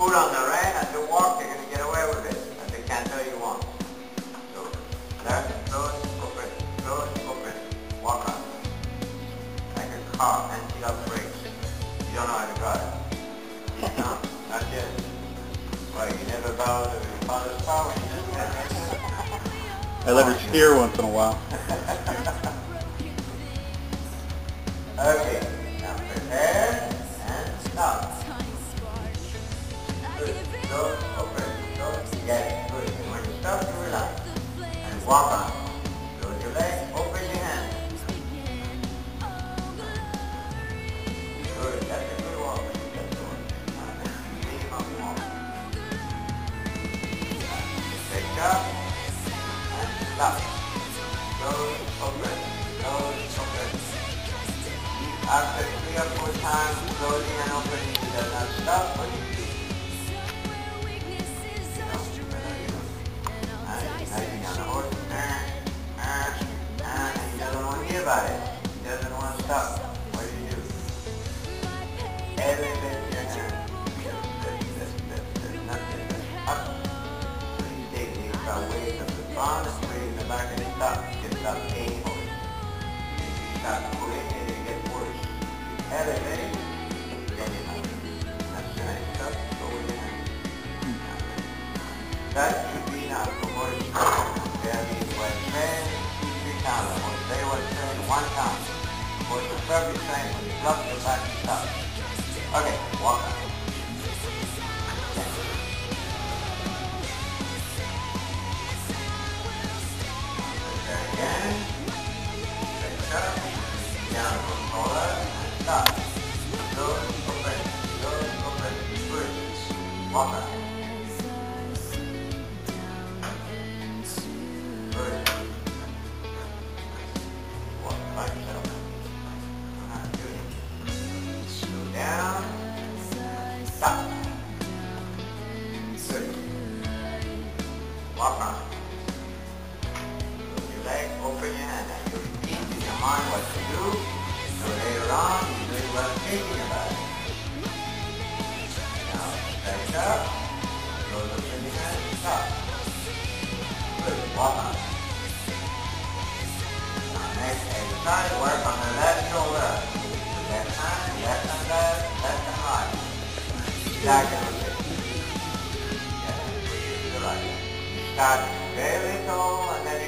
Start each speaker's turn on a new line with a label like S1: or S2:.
S1: pull on the you walk, you're going to get away with it, and they can't tell you won't. So, left, close, open, close, open, walk on. Like a car, brakes. You don't know how to drive. No, not yet. Why, you never bow to your father's power?
S2: I let her steer once in a while.
S1: Okay, walk. Close your legs, open your hands. Good, that's a good walk. That's the one. Lean up and stop. Close, open, close, open. After three or four times, closing and opening, it does not stop, but about it. He doesn't want to stop. What do you do? Elevate your hand. Lift, lift, lift, lift, not lift, lift, up. You take the extra weight of the front, weight in the back, and stop. Just stop you start pulling, it will get worse. Elevate, you That's one time. Or Was the perfect train when you drop your back and stop. Okay, walk. There again. Up. And stop. Open, open. Good. Walk on. On. Close your leg, open your hand. Now you repeat in your mind what to do. So later on, you do what I'm thinking about it. Now, stand up. Close open your hand. Stop. Good. On. Now, next exercise, work on the left shoulder. Left hand, left hand left, left hand right. Diagonal. Yeah, got very little